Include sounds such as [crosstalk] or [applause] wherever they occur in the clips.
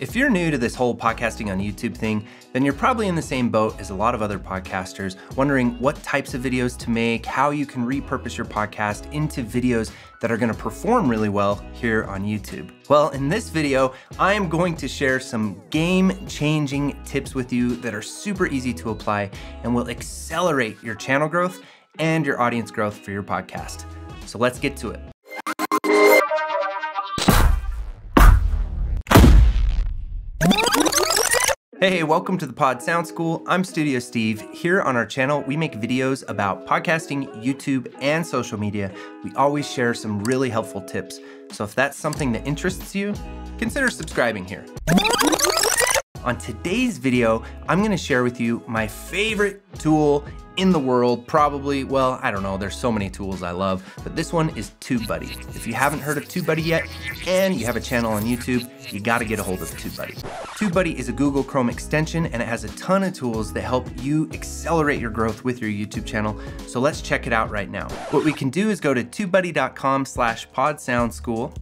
If you're new to this whole podcasting on YouTube thing, then you're probably in the same boat as a lot of other podcasters, wondering what types of videos to make, how you can repurpose your podcast into videos that are gonna perform really well here on YouTube. Well, in this video, I am going to share some game-changing tips with you that are super easy to apply and will accelerate your channel growth and your audience growth for your podcast. So let's get to it. Hey, welcome to the Pod Sound School. I'm Studio Steve. Here on our channel, we make videos about podcasting, YouTube, and social media. We always share some really helpful tips. So if that's something that interests you, consider subscribing here. On today's video, I'm gonna share with you my favorite tool in the world, probably, well, I don't know, there's so many tools I love, but this one is TubeBuddy. If you haven't heard of TubeBuddy yet, and you have a channel on YouTube, you gotta get a hold of TubeBuddy. TubeBuddy is a Google Chrome extension and it has a ton of tools that help you accelerate your growth with your YouTube channel, so let's check it out right now. What we can do is go to tubebuddy.com slash podsoundschool,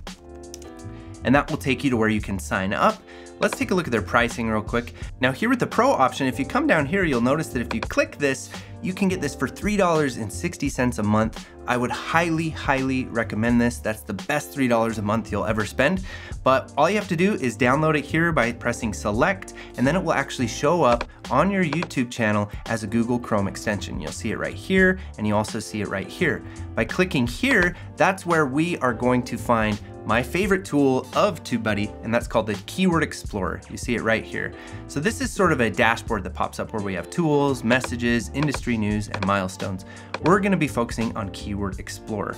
and that will take you to where you can sign up Let's take a look at their pricing real quick. Now here with the Pro option, if you come down here, you'll notice that if you click this, you can get this for $3.60 a month. I would highly, highly recommend this. That's the best $3 a month you'll ever spend. But all you have to do is download it here by pressing select, and then it will actually show up on your YouTube channel as a Google Chrome extension. You'll see it right here, and you also see it right here. By clicking here, that's where we are going to find my favorite tool of TubeBuddy, and that's called the Keyword Explorer. You see it right here. So this is sort of a dashboard that pops up where we have tools, messages, industry news, and milestones. We're gonna be focusing on Keyword Explorer.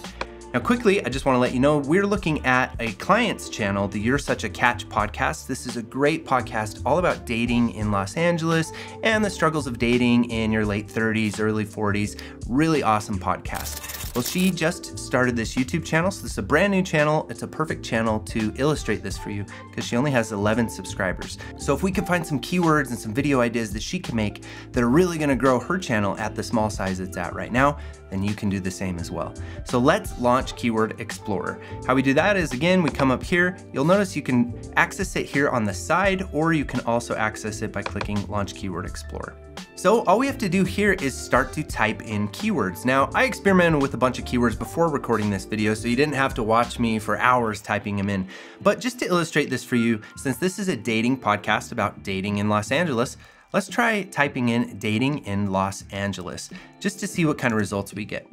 Now quickly, I just wanna let you know, we're looking at a client's channel, the You're Such a Catch podcast. This is a great podcast all about dating in Los Angeles and the struggles of dating in your late 30s, early 40s. Really awesome podcast. Well, she just started this YouTube channel, so this is a brand new channel. It's a perfect channel to illustrate this for you because she only has 11 subscribers. So if we could find some keywords and some video ideas that she can make that are really gonna grow her channel at the small size it's at right now, then you can do the same as well. So let's launch Keyword Explorer. How we do that is again, we come up here, you'll notice you can access it here on the side, or you can also access it by clicking Launch Keyword Explorer. So all we have to do here is start to type in keywords. Now, I experimented with a bunch of keywords before recording this video, so you didn't have to watch me for hours typing them in. But just to illustrate this for you, since this is a dating podcast about dating in Los Angeles, let's try typing in dating in Los Angeles, just to see what kind of results we get.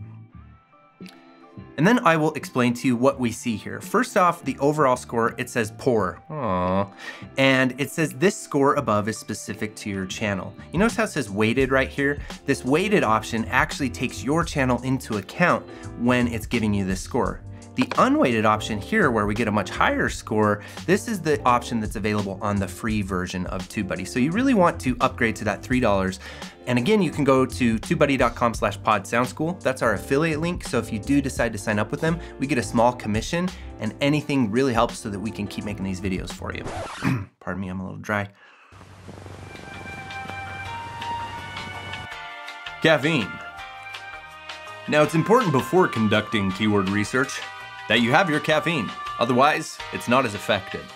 And then I will explain to you what we see here. First off, the overall score, it says poor. Aww. And it says this score above is specific to your channel. You notice how it says weighted right here? This weighted option actually takes your channel into account when it's giving you this score. The unweighted option here, where we get a much higher score, this is the option that's available on the free version of TubeBuddy. So you really want to upgrade to that $3. And again, you can go to tubebuddy.com slash podsoundschool. That's our affiliate link. So if you do decide to sign up with them, we get a small commission and anything really helps so that we can keep making these videos for you. [clears throat] Pardon me, I'm a little dry. Caffeine. Now it's important before conducting keyword research that you have your caffeine. Otherwise, it's not as effective.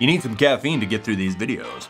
You need some caffeine to get through these videos.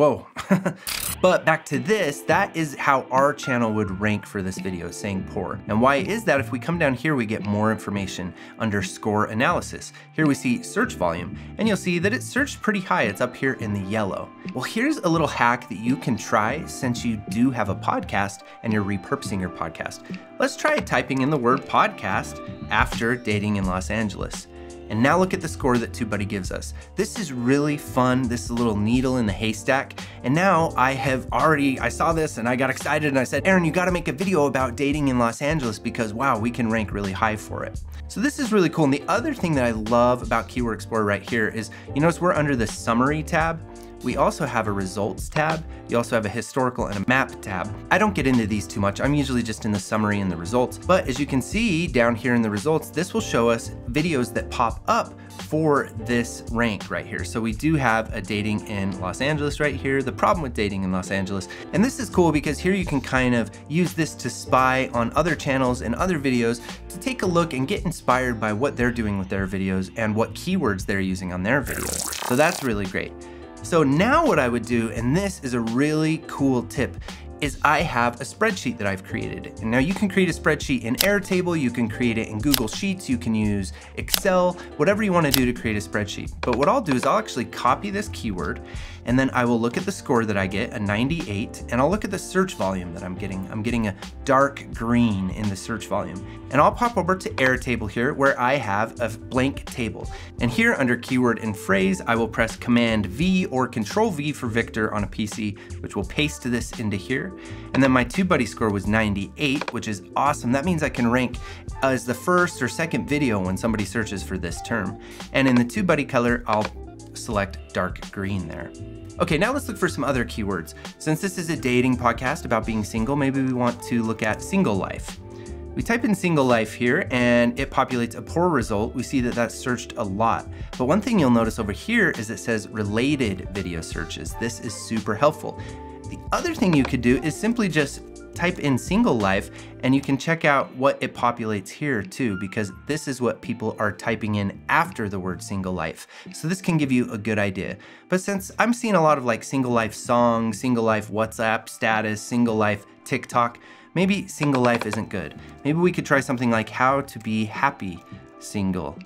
Whoa. [laughs] But back to this, that is how our channel would rank for this video, saying poor. And why is that? If we come down here, we get more information under score analysis. Here we see search volume, and you'll see that it's searched pretty high. It's up here in the yellow. Well, here's a little hack that you can try since you do have a podcast and you're repurposing your podcast. Let's try typing in the word podcast after dating in Los Angeles. And now look at the score that TubeBuddy gives us. This is really fun. This little needle in the haystack. And now I have already, I saw this and I got excited and I said, Aaron, you gotta make a video about dating in Los Angeles because wow, we can rank really high for it. So this is really cool. And the other thing that I love about Keyword Explorer right here is, you notice we're under the summary tab. We also have a results tab. You also have a historical and a map tab. I don't get into these too much. I'm usually just in the summary and the results. But as you can see down here in the results, this will show us videos that pop up for this rank right here. So we do have a dating in Los Angeles right here, the problem with dating in Los Angeles. And this is cool because here you can kind of use this to spy on other channels and other videos to take a look and get inspired by what they're doing with their videos and what keywords they're using on their videos. So that's really great. So now what I would do, and this is a really cool tip, is I have a spreadsheet that I've created. And now you can create a spreadsheet in Airtable, you can create it in Google Sheets, you can use Excel, whatever you wanna do to create a spreadsheet. But what I'll do is I'll actually copy this keyword and then I will look at the score that I get, a 98, and I'll look at the search volume that I'm getting. I'm getting a dark green in the search volume. And I'll pop over to Airtable here where I have a blank table. And here under keyword and phrase, I will press Command V or Control V for Victor on a PC, which will paste this into here. And then my TubeBuddy score was 98, which is awesome. That means I can rank as the first or second video when somebody searches for this term. And in the TubeBuddy color, I'll select dark green there. Okay, now let's look for some other keywords. Since this is a dating podcast about being single, maybe we want to look at single life. We type in single life here and it populates a poor result. We see that that's searched a lot. But one thing you'll notice over here is it says related video searches. This is super helpful. The other thing you could do is simply just type in single life and you can check out what it populates here too, because this is what people are typing in after the word single life. So this can give you a good idea. But since I'm seeing a lot of like single life songs, single life WhatsApp status, single life TikTok, maybe single life isn't good. Maybe we could try something like how to be happy single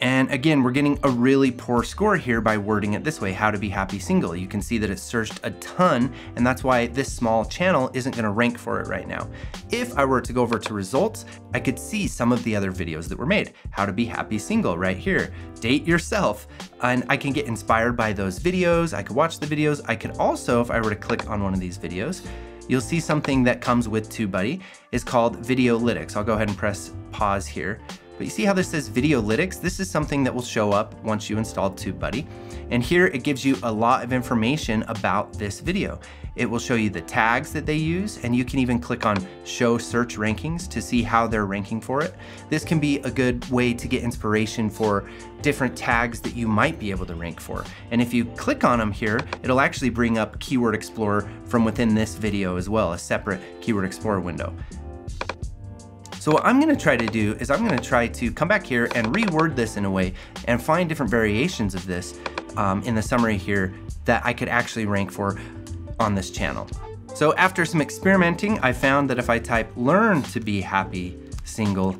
and again, we're getting a really poor score here by wording it this way, how to be happy single. You can see that it searched a ton, and that's why this small channel isn't gonna rank for it right now. If I were to go over to results, I could see some of the other videos that were made. How to be happy single right here. Date yourself. And I can get inspired by those videos. I could watch the videos. I could also, if I were to click on one of these videos, you'll see something that comes with TubeBuddy. It's called Videolytics. I'll go ahead and press pause here. But you see how this says Videolytics? This is something that will show up once you install TubeBuddy. And here it gives you a lot of information about this video. It will show you the tags that they use, and you can even click on Show Search Rankings to see how they're ranking for it. This can be a good way to get inspiration for different tags that you might be able to rank for. And if you click on them here, it'll actually bring up Keyword Explorer from within this video as well, a separate Keyword Explorer window. So what I'm gonna try to do is I'm gonna try to come back here and reword this in a way and find different variations of this um, in the summary here that I could actually rank for on this channel. So after some experimenting, I found that if I type learn to be happy single,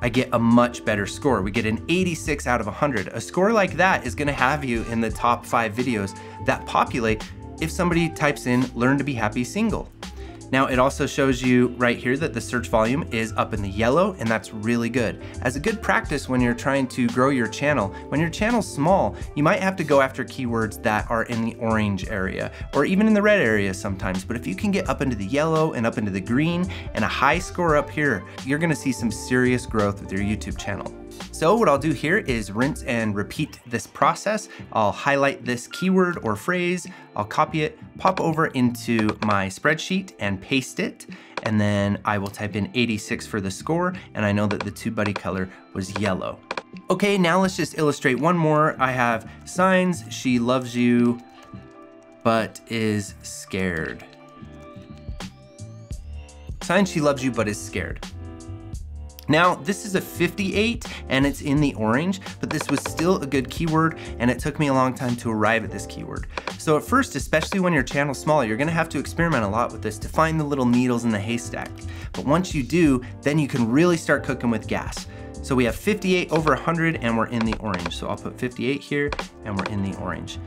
I get a much better score. We get an 86 out of 100. A score like that is gonna have you in the top five videos that populate if somebody types in learn to be happy single. Now it also shows you right here that the search volume is up in the yellow and that's really good. As a good practice when you're trying to grow your channel, when your channel's small, you might have to go after keywords that are in the orange area or even in the red area sometimes. But if you can get up into the yellow and up into the green and a high score up here, you're gonna see some serious growth with your YouTube channel. So what I'll do here is rinse and repeat this process. I'll highlight this keyword or phrase, I'll copy it, pop over into my spreadsheet and paste it, and then I will type in 86 for the score, and I know that the TubeBuddy color was yellow. Okay, now let's just illustrate one more. I have signs, she loves you, but is scared. Signs she loves you, but is scared. Now, this is a 58 and it's in the orange, but this was still a good keyword and it took me a long time to arrive at this keyword. So at first, especially when your channel's small, you're gonna have to experiment a lot with this to find the little needles in the haystack. But once you do, then you can really start cooking with gas. So we have 58 over 100 and we're in the orange. So I'll put 58 here and we're in the orange.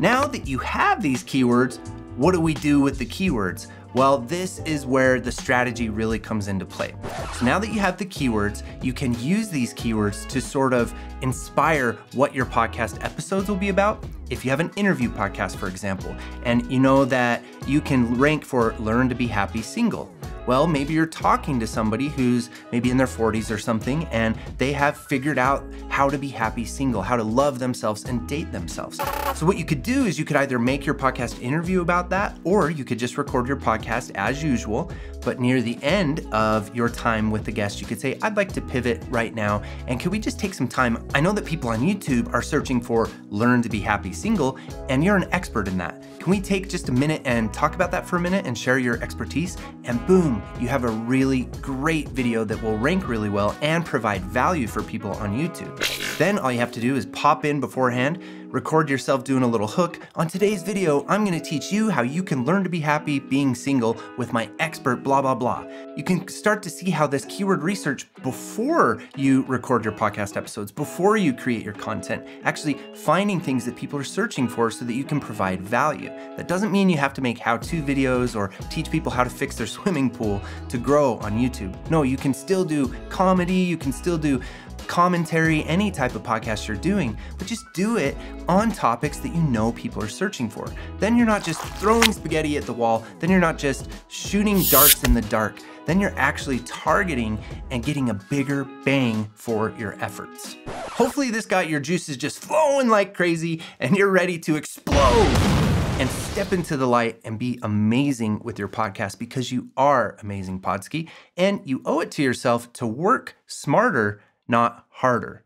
Now that you have these keywords, what do we do with the keywords? Well, this is where the strategy really comes into play. So now that you have the keywords, you can use these keywords to sort of inspire what your podcast episodes will be about. If you have an interview podcast, for example, and you know that you can rank for learn to be happy single, Well, maybe you're talking to somebody who's maybe in their 40s or something, and they have figured out how to be happy single, how to love themselves and date themselves. So, what you could do is you could either make your podcast interview about that, or you could just record your podcast as usual. But near the end of your time with the guest, you could say, I'd like to pivot right now. And could we just take some time? I know that people on YouTube are searching for learn to be happy single, and you're an expert in that. Can we take just a minute and talk about that for a minute and share your expertise? And boom, you have a really great video that will rank really well and provide value for people on YouTube. Then all you have to do is pop in beforehand, record yourself doing a little hook. On today's video, I'm gonna teach you how you can learn to be happy being single with my expert blah blah blah. You can start to see how this keyword research before you record your podcast episodes, before you create your content, actually finding things that people are searching for so that you can provide value. That doesn't mean you have to make how-to videos or teach people how to fix their [laughs] swimming pool to grow on YouTube. No, you can still do comedy, you can still do commentary, any type of podcast you're doing, but just do it on topics that you know people are searching for. Then you're not just throwing spaghetti at the wall, then you're not just shooting darts in the dark, then you're actually targeting and getting a bigger bang for your efforts. Hopefully, this got your juices just flowing like crazy and you're ready to explode and step into the light and be amazing with your podcast because you are amazing, Podski, and you owe it to yourself to work smarter not harder.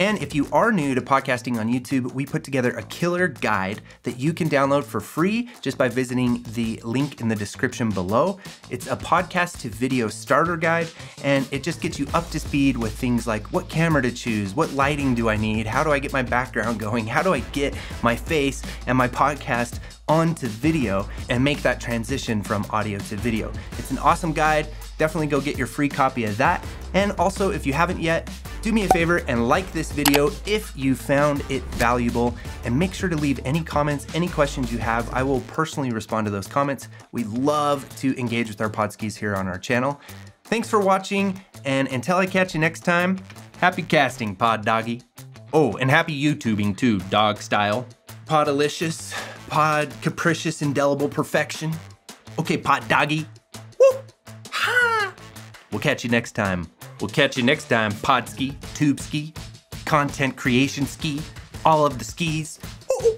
And if you are new to podcasting on YouTube, we put together a killer guide that you can download for free just by visiting the link in the description below. It's a podcast to video starter guide, and it just gets you up to speed with things like what camera to choose, what lighting do I need, how do I get my background [laughs] going, how do I get my face and my podcast onto video and make that transition from audio to video. It's an awesome guide. Definitely go get your free copy of that. And also, if you haven't yet, do me a favor and like this video if you found it valuable and make sure to leave any comments, any questions you have. I will personally respond to those comments. We love to engage with our podskis here on our channel. Thanks for watching, and until I catch you next time, happy casting, pod doggy. Oh, and happy YouTubing too, dog style. Podalicious, pod capricious, indelible perfection. Okay, pod doggy. Woo! Ha! We'll catch you next time. We'll catch you next time, Podski, Tubeski, Content Creation Ski, all of the skis. Ooh.